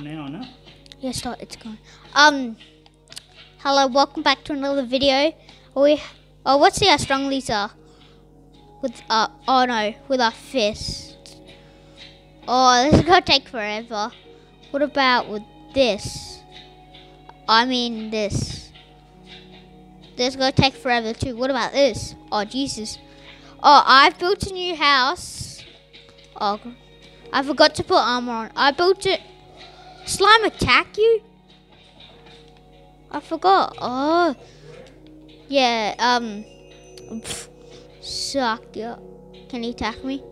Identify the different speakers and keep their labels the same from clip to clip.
Speaker 1: now, no?
Speaker 2: Yeah, start. It's going. Um, hello, welcome back to another video. We, oh, let's see how strong these are. With uh, oh no, with our fists. Oh, this is gonna take forever. What about with this? I mean this. This is gonna take forever too. What about this? Oh Jesus. Oh, I've built a new house. Oh, I forgot to put armor on. I built it. Slime attack you? I forgot. Oh. Yeah, um. pff, suck yeah. Can he attack me?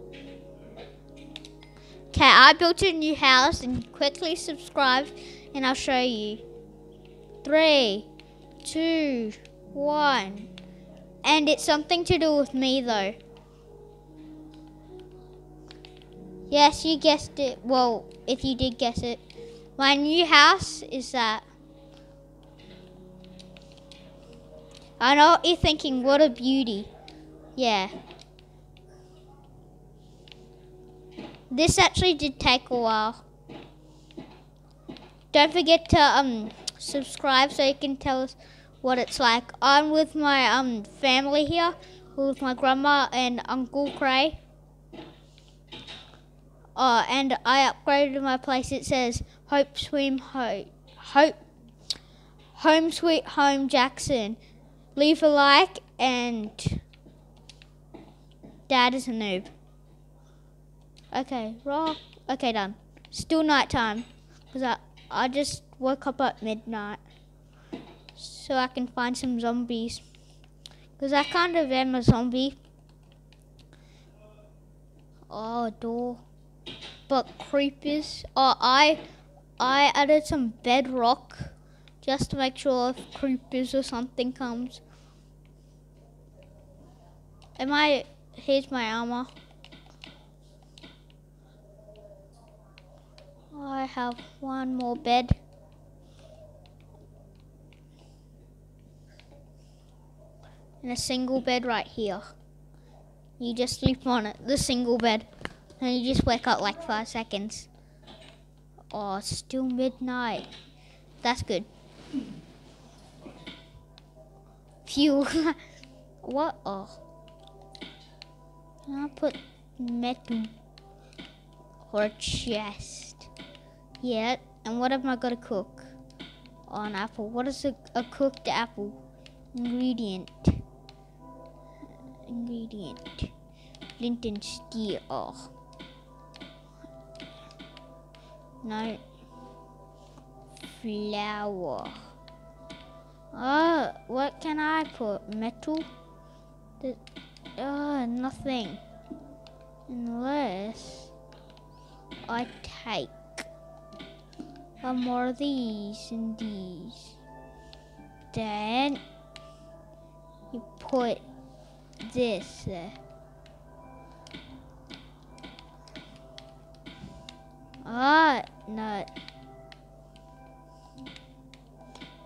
Speaker 2: Okay, I built a new house and quickly subscribe and I'll show you. Three, two, one. And it's something to do with me though. Yes, you guessed it. Well, if you did guess it. My new house is that. I know you're thinking. What a beauty. Yeah. This actually did take a while. Don't forget to um subscribe so you can tell us what it's like. I'm with my um family here, with my grandma and Uncle Cray. Uh, and I upgraded my place. It says Hope Swim Hope Hope Home Sweet Home Jaxon. Leave a like and Dad is a noob. Okay, rock. Okay, done. Still night time cause I I just woke up at midnight, so I can find some zombies. Cause I kind of am a zombie. Oh, door. But creepers. Oh, I I added some bedrock just to make sure if creepers or something comes. Am I? Here's my armor. I have one more bed. And a single bed right here. You just sleep on it, the single bed. And you just wake up like five seconds. Oh, it's still midnight. That's good. Phew. what? Oh. Can I put metal or chest? Yeah. And what am I gonna cook? Oh, an apple. What is a, a cooked apple? Ingredient. Ingredient. Flint and steel. Oh. No. Flower. Oh, what can I put? Metal? The, oh, nothing. Unless I take one more of these and these. Then you put this there. Ah.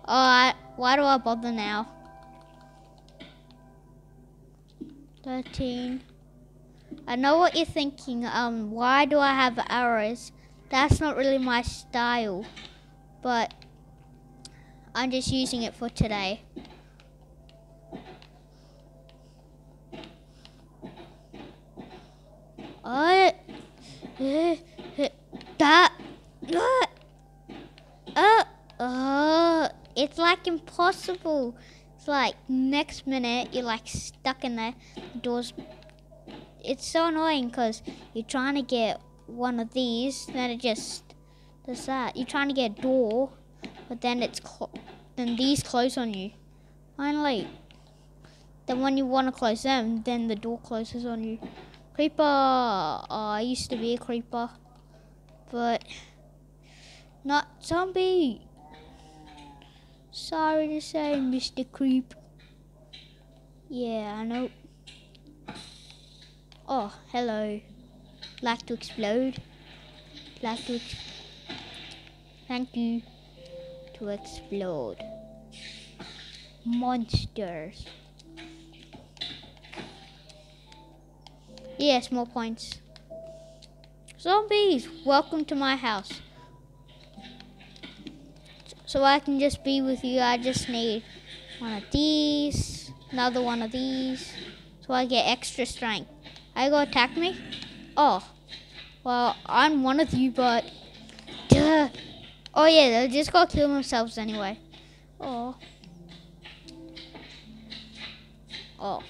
Speaker 2: Oh, I, why do I bother now? 13. I know what you're thinking. Um, why do I have arrows? That's not really my style. But I'm just using it for today. Oh, that, uh, uh, uh, it's like impossible. It's like next minute you're like stuck in the doors. It's so annoying because you're trying to get one of these, then it just does that. You're trying to get a door, but then it's then these close on you. Finally, then when you want to close them, then the door closes on you. Creeper. Oh, I used to be a creeper but not zombie. Sorry to say, Mr. Creep. Yeah, I know. Oh, hello. Like to explode? Like to. Ex- Thank you. To explode. Monsters. Yes, more points. Zombies, welcome to my house. so I can just be with you, I just need one of these, another one of these, so I get extra strength. Are you gonna attack me? Oh, well, I'm one of you, but duh. Oh yeah, they're just gonna kill themselves anyway. Oh. Oh.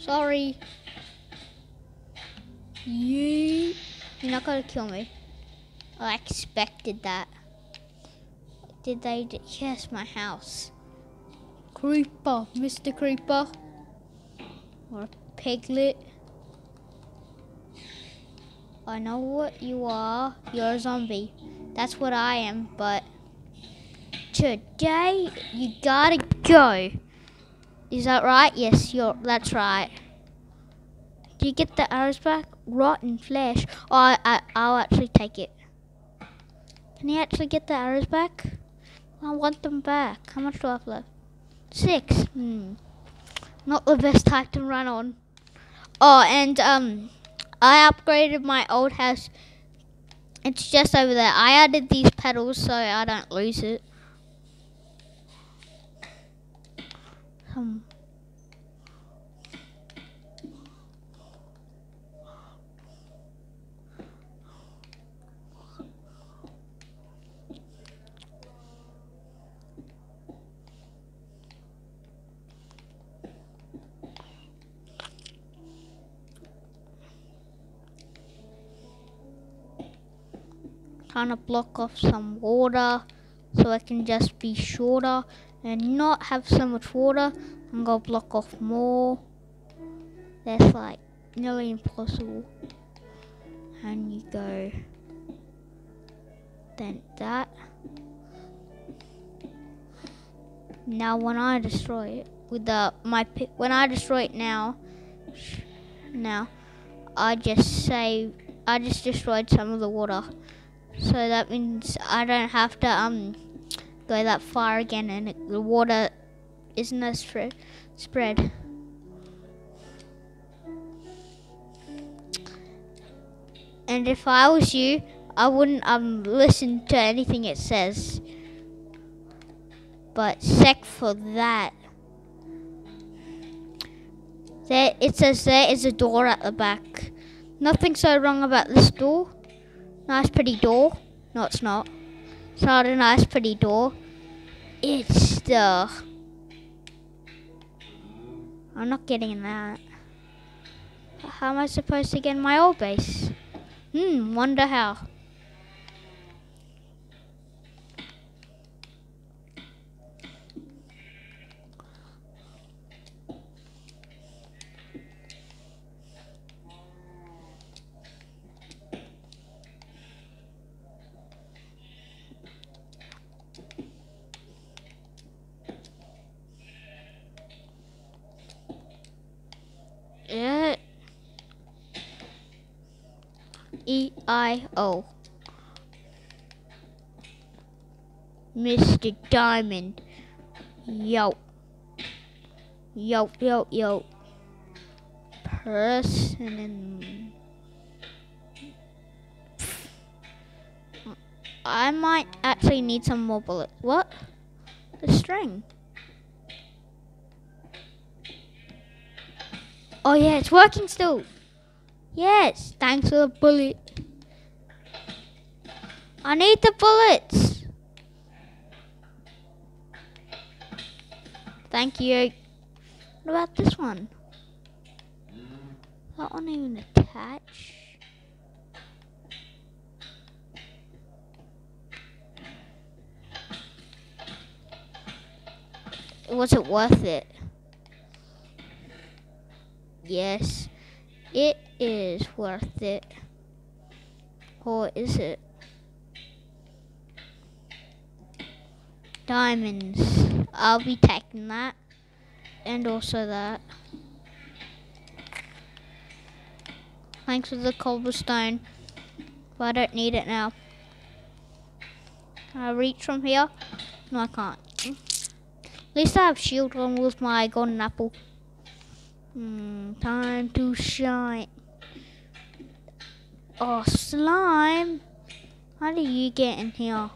Speaker 2: Sorry. You. You're not gonna kill me. Oh, I expected that. Did they? d- Yes, my house. Creeper, Mr. Creeper. Or piglet. I know what you are. You're a zombie. That's what I am, but today you gotta go. Is that right? Yes, you're that's right. Do you get the arrows back? Rotten flesh. Oh, I, I, I'll actually take it. Can you actually get the arrows back? I want them back. How much do I have left? Six. Hmm. Not the best type to run on. Oh, and um, I upgraded my old house. It's just over there. I added these pedals so I don't lose it. Um. Trying to block off some water so I can just be shorter and not have so much water. I'm gonna block off more. That's like nearly impossible. And you go then that. Now when I destroy it with the my when I destroy it now, now I just say I just destroyed some of the water. So that means I don't have to um go that far again, and it, the water isn't as spread. spread. And if I was you, I wouldn't um listen to anything it says. But sec for that. There it says there is a door at the back. Nothing so wrong about this door. Nice pretty door. No it's not. It's not a nice pretty door. It's the I'm not getting that. How am I supposed to get in my old base? Hmm, wonder how. Yeah. E I O. Mr. Diamond. Yo. Yo, yo, yo. Person in. I might actually need some more bullets. What? The string. Oh yeah, it's working still. Yes, thanks for the bullet. I need the bullets. Thank you. What about this one? That one even attach? Was it worth it? Yes, it is worth it. Or is it? Diamonds. I'll be taking that. And also that. Thanks for the cobblestone. But I don't need it now. Can I reach from here? No, I can't. At least I have shield on with my golden apple. Hmm, time to shine. Oh, slime. How do you get in here?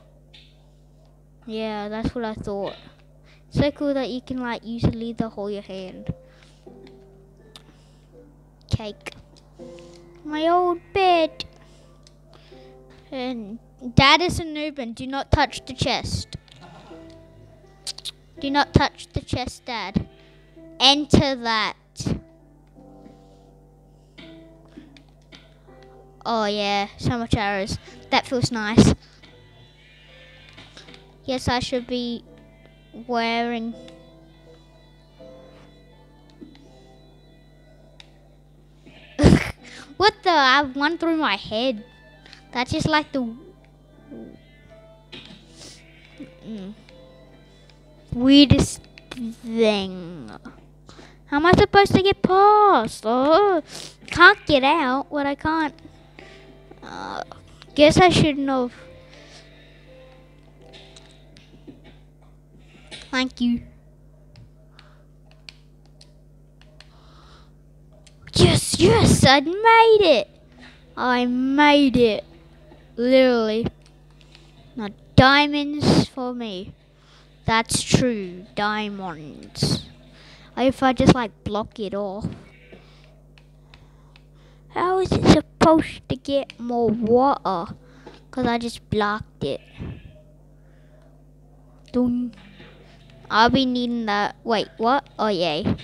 Speaker 2: Yeah, that's what I thought. So cool that you can like use a leather hold your hand. Cake. My old bed. And Dad is a noob and do not touch the chest. Do not touch the chest, Dad. Enter that. Oh yeah, so much arrows. That feels nice. Yes, I should be wearing. what the? I have one through my head. That's just like the weirdest thing. How am I supposed to get past? Oh, can't get out. What I can't. Uh, guess I shouldn't have. Thank you. Yes, yes, I made it. I made it. Literally. Now, diamonds for me. That's true. Diamonds. If I just like block it off. How is it supposed to get more water? Because I just blocked it. Dun. I'll be needing that. Wait, what? Oh, yay.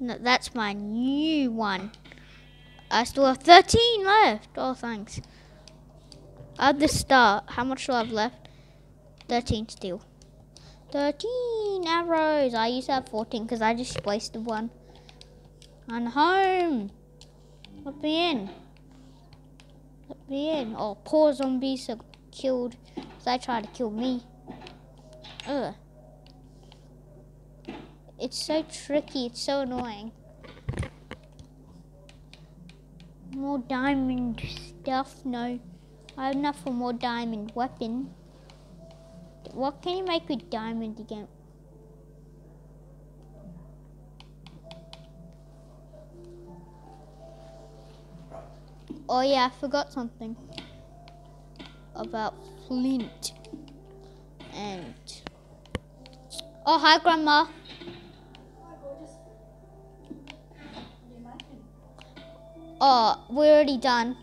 Speaker 2: No, that's my new one. I still have 13 left. Oh, thanks. At the start, how much do I have left? 13 still. 13 arrows. I used to have 14 because I just wasted one. And home. Let me in. Let me in. Oh, poor zombies are killed because they tried to kill me. Ugh. It's so tricky. It's so annoying. More diamond stuff? No. I have enough for more diamond weapon. What can you make with diamond again? Oh yeah, I forgot something about flint. And oh hi grandma. Oh, we're already done.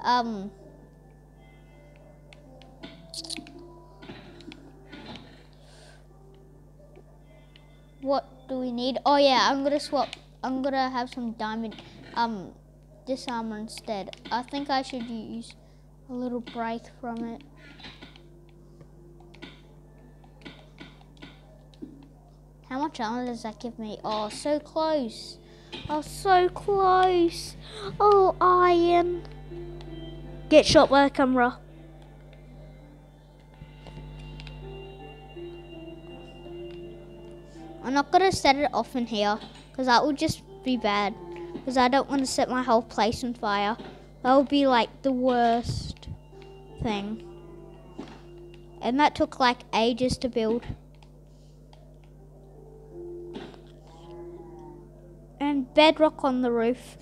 Speaker 2: Um do we need? Oh yeah, I'm gonna swap. I'm gonna have some diamond um this armor instead. I think I should use a little break from it. How much armor does that give me? Oh, so close. Oh, so close. Oh, iron. Get shot by the camera. I'm not going to set it off in here because that would just be bad because I don't want to set my whole place on fire. That would be like the worst thing. And that took like ages to build. And bedrock on the roof.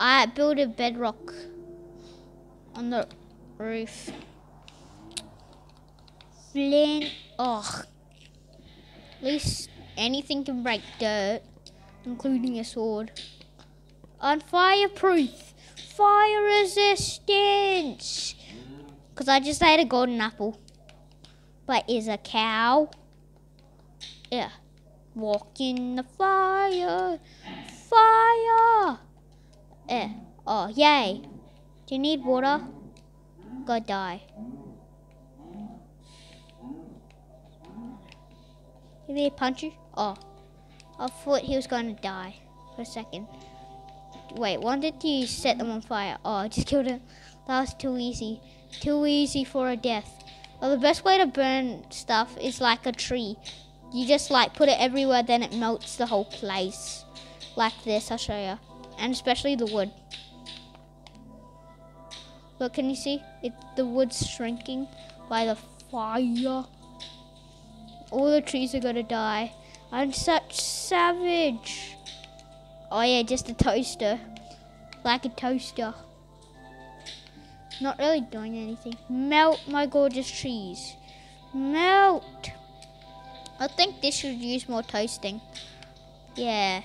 Speaker 2: I built a bedrock on the roof. Flint. Oh. At least Anything can break dirt, including a sword. On fireproof, fire resistance. Because I just ate a golden apple. But is a cow? Yeah. Walk in the fire, fire. Yeah. Oh, yay. Do you need water? Go die. Did he punch you? Oh. I thought he was going to die for a second. Wait, why did you set them on fire? Oh, I just killed him. That was too easy. Too easy for a death. Well, the best way to burn stuff is like a tree. You just like put it everywhere, then it melts the whole place. Like this, I'll show you. And especially the wood. Look, can you see? It, the wood's shrinking by the fire. All the trees are gonna die. I'm such savage. Oh yeah, just a toaster. Like a toaster. Not really doing anything. Melt my gorgeous trees. Melt. I think this should use more toasting. Yeah.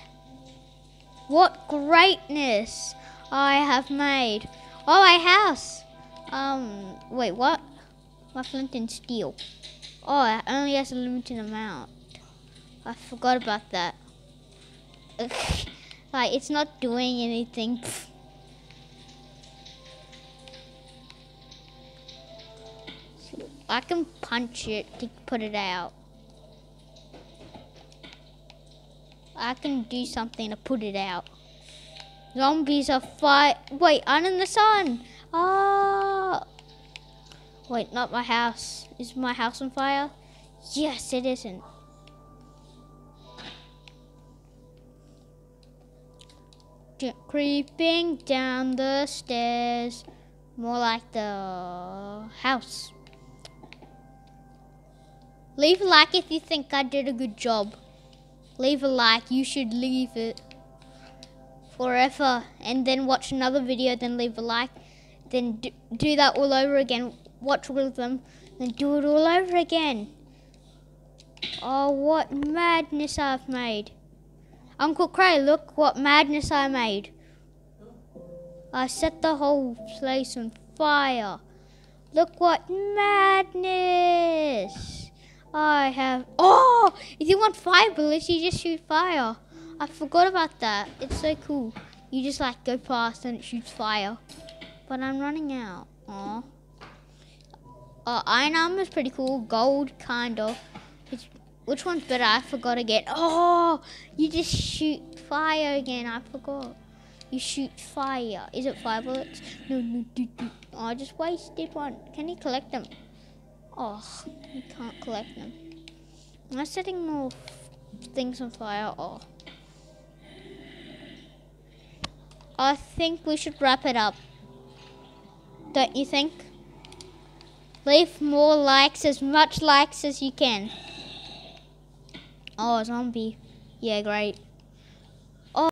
Speaker 2: What greatness I have made. Oh, my house. Um, wait, what? My flint and steel. Oh, it only has a limited amount. I forgot about that. like, it's not doing anything. I can punch it to put it out. I can do something to put it out. Zombies are fight. Wait, I'm in the sun. Ah. Wait, not my house. Is my house on fire? Yes, it isn't. Creeping down the stairs. More like the house. Leave a like if you think I did a good job. Leave a like. You should leave it forever. And then watch another video, then leave a like. Then do, do that all over again. Watch all of them. and do it all over again. Oh, what madness I've made. Uncle Cray, look what madness I made. I set the whole place on fire. Look what madness. I have... Oh! If you want fire bullets, you just shoot fire. I forgot about that. It's so cool. You just like go past and it shoots fire. But I'm running out. Aw. Uh, iron armor is pretty cool. Gold, kind of. It's, which one's better? I forgot again. Oh! You just shoot fire again. I forgot. You shoot fire. Is it fire bullets? No, no, do. Oh, I just wasted one. Can you collect them? Oh, you can't collect them. Am I setting more things on fire? Oh. I think we should wrap it up. Don't you think? Leave more likes, as much likes as you can. Oh, zombie. Yeah, great.